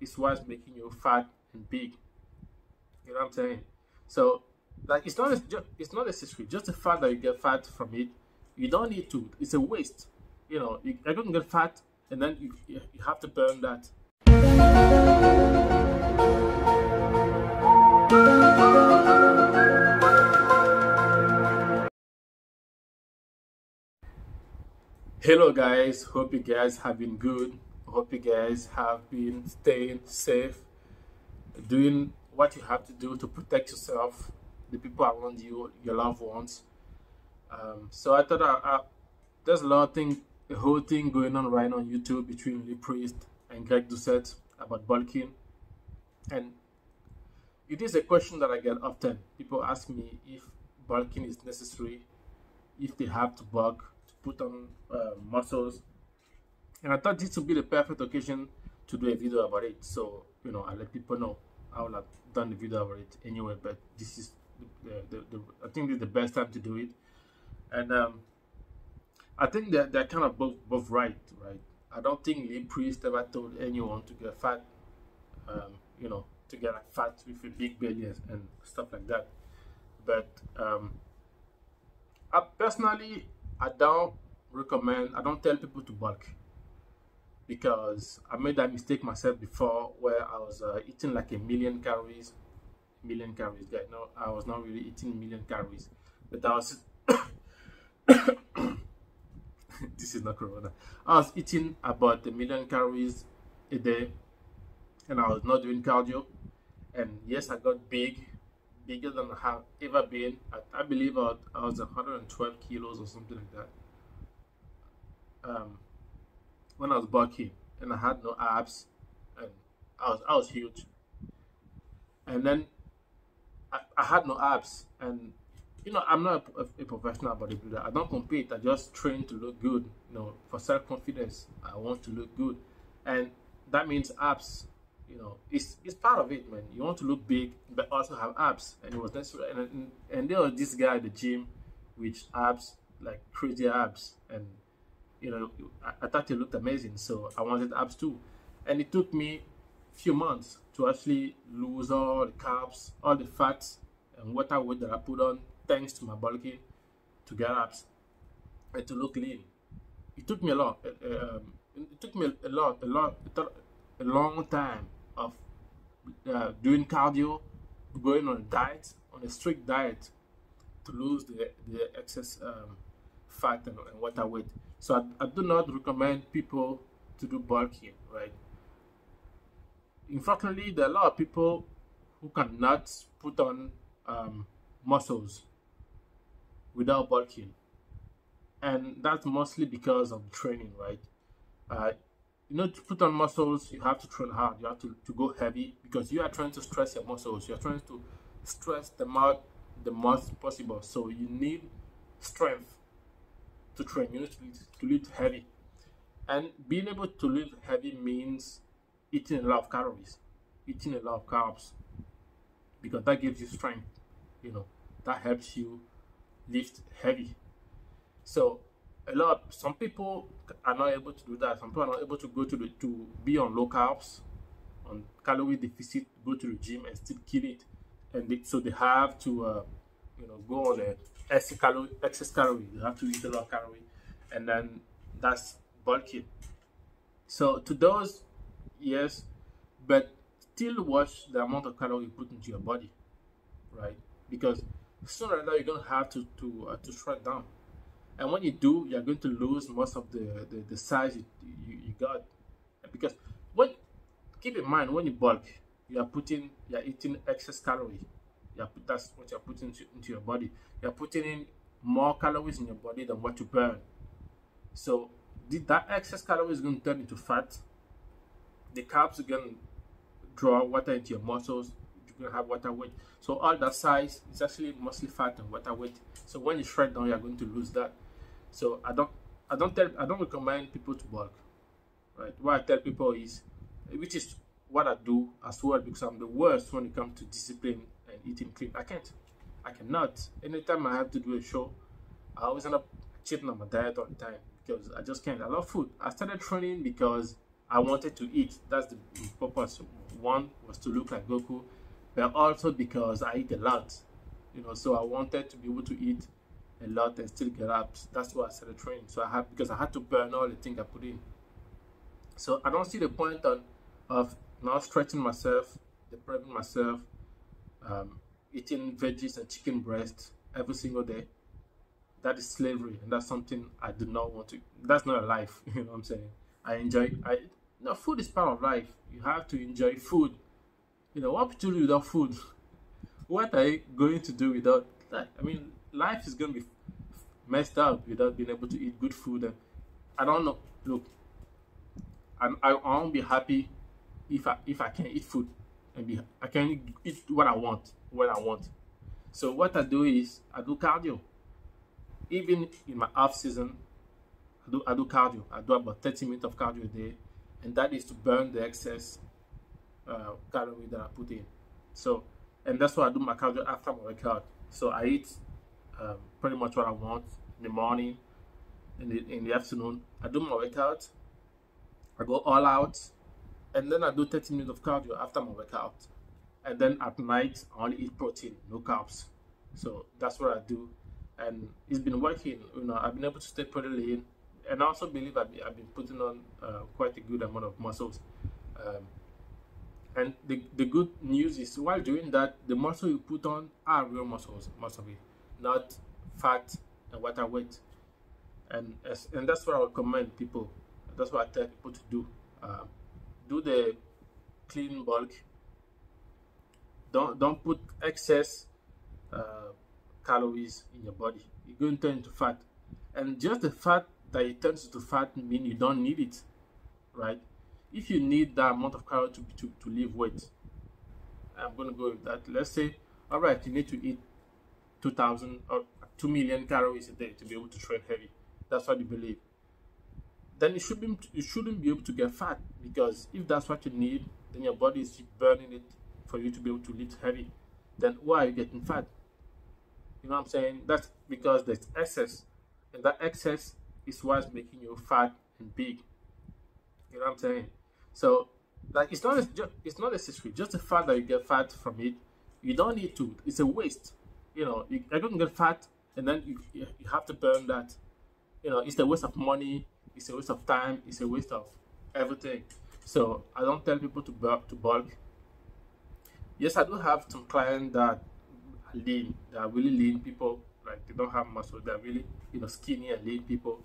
is what's making you fat and big. You know what I'm saying? So, like, it's not it's not necessary. Just the fact that you get fat from it, you don't need to. It's a waste. You know, you, you're going to get fat, and then you you have to burn that. Hello guys, hope you guys have been good. Hope you guys have been staying safe, doing what you have to do to protect yourself, the people around you, your loved ones. Um, so I thought I, I, there's a lot of thing, a whole thing going on right on YouTube between Lee Priest and Greg Doucette about bulking, and it is a question that I get often. People ask me if bulking is necessary, if they have to bulk to put on uh, muscles. And I thought this would be the perfect occasion to do a video about it. So, you know, I let people know. I would have done the video about it anyway, but this is the, the, the, I think this is the best time to do it. And um, I think that they're kind of both both right, right? I don't think Lee Priest ever told anyone to get fat, um, you know, to get like fat with a big belly and stuff like that. But um, I personally, I don't recommend, I don't tell people to bulk because I made that mistake myself before where I was uh, eating like a million calories, million calories. Yeah, no, I was not really eating million calories, but I was. this is not corona. I was eating about a million calories a day, and I was not doing cardio. And yes, I got big, bigger than I have ever been. I, I believe I, I was 112 kilos or something like that. Um, when I was bulking and I had no abs and I was I was huge. And then I, I had no abs and you know I'm not a, a, professional bodybuilder. I don't compete. I just train to look good. You know, for self confidence, I want to look good, and that means abs you know, it's it's part of it, man. You want to look big, but also have abs. And it was necessary. And, and, and there was this guy at the gym with abs, like crazy abs. And, you know, I, I thought it looked amazing. So I wanted abs too. And it took me a few months to actually lose all the carbs, all the fats, and water weight that I put on, thanks to my bulking, to get abs and to look lean. It took me a lot. Uh, um, it took me a lot, a lot, a long time of uh, doing cardio, going on a diet, on a strict diet to lose the, the excess um, fat and, and, water weight. So I, I, do not recommend people to do bulking, right? Unfortunately, there are a lot of people who cannot put on um, muscles without bulking. And that's mostly because of training, right? Uh, you know, to put on muscles, you have to train hard. You have to, to go heavy because you are trying to stress your muscles. You're trying to stress them out the most possible. So you need strength to train. You need to, lift heavy. And being able to lift heavy means eating a lot of calories, eating a lot of carbs, because that gives you strength. You know, that helps you lift heavy. So a lot of, some people are not able to do that some people are not able to go to the to be on low carbs on calorie deficit go to the gym and still kill it and they, so they have to uh, you know go on a excess calorie excess calorie. They have to eat a lot of calorie. And then that's bulking so to those yes but still watch the amount of calorie you put into your body right? Because sooner or later you're gonna have to to uh, to shred down. And when you do, you're going to lose most of the, the, the size you, you, you got. Because when keep in mind when you bulk, you are putting you're eating excess calorie. You are, that's what you're putting into, into your body. You're putting in more calories in your body than what you burn. So that excess calorie is going to turn into fat. The carbs are going to draw water into your muscles. You're going to have water weight. So all that size is actually mostly fat and water weight. So when you shred down, you're going to lose that. So I don't I don't tell I don't recommend people to bulk. Right? What I tell people is which is what I do as well because I'm the worst when it comes to discipline and eating clean. I can't. I cannot. Anytime I have to do a show, I always end up cheating on my diet all the time because I just can't. I love food. I started training because I wanted to eat. That's the purpose. One was to look like Goku, but also because I eat a lot. You know, so I wanted to be able to eat a lot and still get up. That's why I started training. So I had because I had to burn all the things I put in. So I don't see the point on of not stretching myself, depriving myself, um, eating veggies and chicken breast every single day. That is slavery, and that's something I do not want to. That's not a life. You know what I'm saying? I enjoy. I no food is part of life. You have to enjoy food. You know what to do without food? What are you going to do without? I mean, life is going to be messed up without being able to eat good food. And I don't know. Look, I'm, I won't be happy if I if I can't eat food and be I can eat what I want when I want. So what I do is I do cardio. Even in my off season, I do I do cardio. I do about 30 minutes of cardio a day, and that is to burn the excess uh, calorie that I put in. So, and that's why I do my cardio after my workout. So I eat um, pretty much what I want in the morning, in the in the afternoon. I do my workout. I go all out, and then I do 30 minutes of cardio after my workout. And then at night, I only eat protein, no carbs. So that's what I do, and it's been working. You know, I've been able to stay pretty lean, and I also believe I've been, I've been putting on uh, quite a good amount of muscles. Um, and the, the good news is while doing that, the muscle you put on are real muscles, most of it, not fat and water weight. And and that's what I recommend people. That's what I tell people to do. Uh, do the clean bulk. Don't don't put excess uh, calories in your body. You're going to turn into fat, and just the fat that it turns into fat mean you don't need it, right? If you need that amount of calories to, to, to lose weight, I'm going to go with that. Let's say, all right, you need to eat 2,000 or 2 million calories a day to be able to train heavy. That's what you believe. Then you shouldn't, you shouldn't be able to get fat because if that's what you need, then your body is burning it for you to be able to lift heavy. Then why are you getting fat? You know what I'm saying? That's because there's excess. And that excess is what's making you fat and big. You know what I'm saying? So, like, it's not it's not necessary. Just the fact that you get fat from it, you don't need to. It's a waste. You know, you, are going to get fat, and then you you have to burn that. You know, it's a waste of money. It's a waste of time. It's a waste of everything. So I don't tell people to bulk to bulk. Yes, I do have some clients that are lean. They are really lean people. Like they don't have muscle. They're really you know skinny and lean people.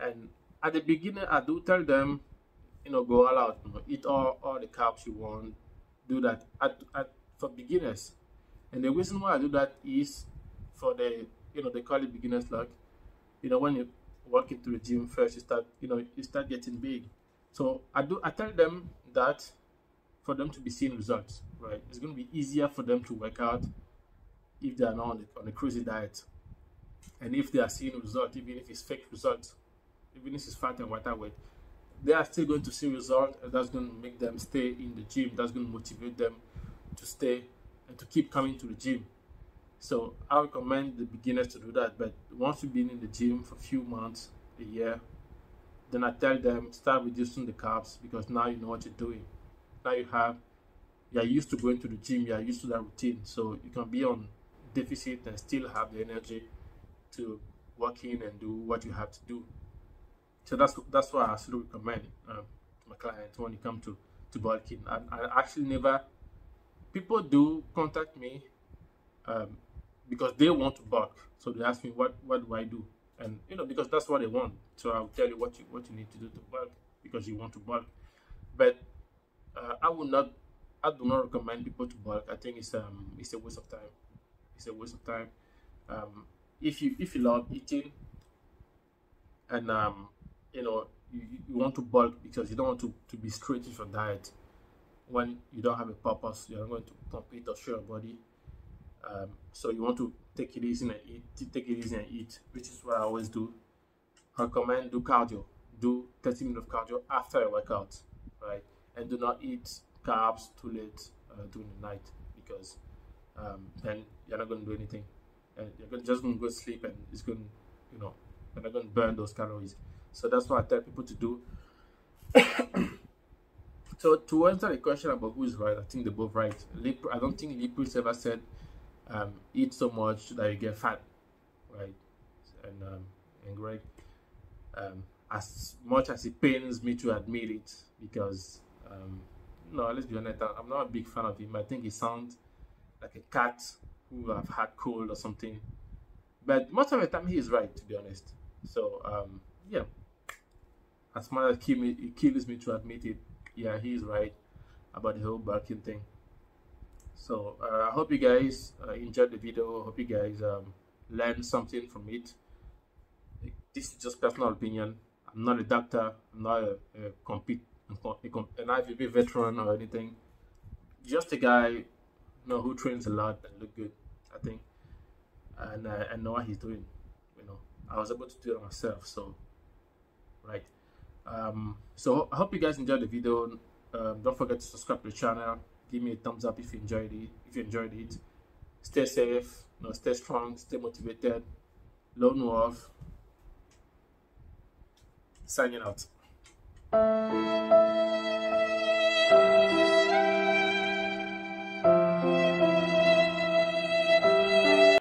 And at the beginning, I do tell them you know, go all out, you know, eat all, all the carbs you want, do that at, at, for beginners. And the reason why I do that is for the, you know, they call it beginner's luck. You know, when you walk into the gym first, you start, you know, you start getting big. So I do, I tell them that for them to be seeing results, right? It's going to be easier for them to work out if they are not on, the, on a crazy diet. And if they are seeing results, even if it's fake results, even if it's fat and water weight, they are still going to see results and that's going to make them stay in the gym that's going to motivate them to stay and to keep coming to the gym so i recommend the beginners to do that but once you've been in the gym for a few months a year then i tell them start reducing the carbs because now you know what you're doing now you have you're used to going to the gym you're used to that routine so you can be on deficit and still have the energy to work in and do what you have to do so that's that's why I still recommend um, to my clients when it comes to to bulking. I, I actually never people do contact me um, because they want to bulk. So they ask me what what do I do, and you know because that's what they want. So I'll tell you what you what you need to do to bulk because you want to bulk. But uh, I would not. I do not recommend people to bulk. I think it's um it's a waste of time. It's a waste of time. Um, if you if you love eating and um you know you, you want to bulk because you don't want to, to be straight in your diet when you don't have a purpose you're not going to compete or show your body um, so you want to take it easy and eat take it easy and eat which is what i always do. I recommend do cardio. Do 30 minutes of cardio after a workout right? And do not eat carbs too late uh, during the night because um, then you're not going to do anything. And you're just going to go sleep and it's going you know you're not going to burn those calories. So that's what I tell people to do. So to answer the question about who's right, I think they're both right. Lip, I don't think Lee ever said um, eat so much that you get fat, right? And um, and Greg, um, as much as it pains me to admit it, because um, no, let's be honest, I'm not a big fan of him. I think he sounds like a cat who have had cold or something. But most of the time, he is right, to be honest. So um, yeah, as much as it kills me to admit it, yeah, he's right about the whole barking thing. So uh, I hope you guys uh, enjoyed the video. Hope you guys um, learned something from it. This is just personal opinion. I'm not a doctor. I'm not a, a compete an IFBB veteran or anything. Just a guy, you know, who trains a lot and look good. I think, and uh, I know what he's doing. You know, I was able to do it myself. So, right. Um, so I hope you guys enjoyed the video. Um, don't forget to subscribe to the channel give me a thumbs up if you enjoyed it. If you enjoyed it, stay safe, you know, stay strong, stay motivated. Lone Wolf signing out.